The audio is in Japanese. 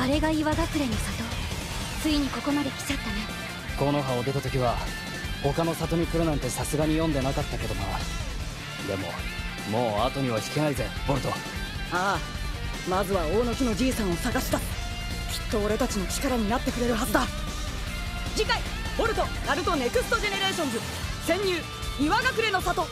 あれが岩隠れの里。ついにここまで来ちゃったね。木の葉を出た時は他の里に来るなんてさすがに読んでなかったけどな。でももう後には引けないぜボルト。ああまずは大野木のじいさんを探し出きっと俺たちの力になってくれるはずだ。次回「 BORUTO NARUTO NEXT GENERATIONS。潜入岩隠れの里」